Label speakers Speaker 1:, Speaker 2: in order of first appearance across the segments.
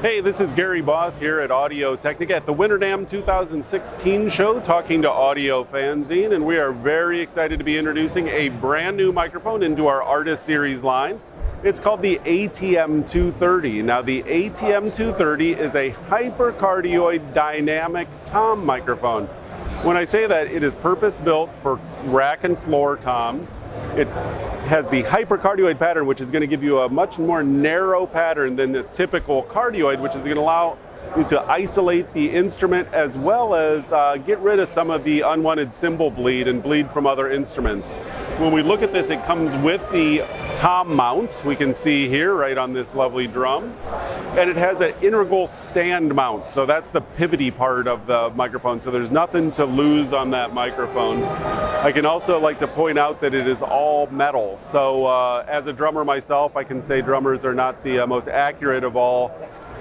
Speaker 1: Hey, this is Gary Boss here at Audio Technica at the Winter NAMM 2016 show, talking to Audiofanzine, and we are very excited to be introducing a brand new microphone into our Artist Series line. It's called the ATM 230. Now, the ATM 230 is a hypercardioid dynamic tom microphone. When I say that, it is purpose built for rack and floor toms. It has the hypercardioid pattern, which is going to give you a much more narrow pattern than the typical cardioid, which is going to allow to isolate the instrument as well as uh, get rid of some of the unwanted cymbal bleed and bleed from other instruments. When we look at this, it comes with the tom mount, we can see here right on this lovely drum, and it has an integral stand mount, so that's the pivoty part of the microphone, so there's nothing to lose on that microphone. I can also like to point out that it is all metal, so uh, as a drummer myself, I can say drummers are not the uh, most accurate of all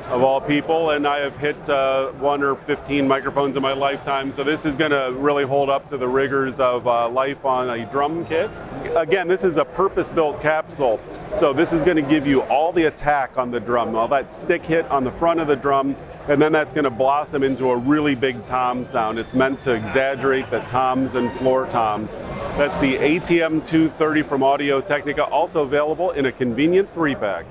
Speaker 1: of all people, and I have hit uh, one or 15 microphones in my lifetime, so this is going to really hold up to the rigors of uh, life on a drum kit. Again, this is a purpose-built capsule, so this is going to give you all the attack on the drum, all that stick hit on the front of the drum, and then that's going to blossom into a really big tom sound. It's meant to exaggerate the toms and floor toms. That's the ATM 230 from Audio Technica, also available in a convenient three-pack.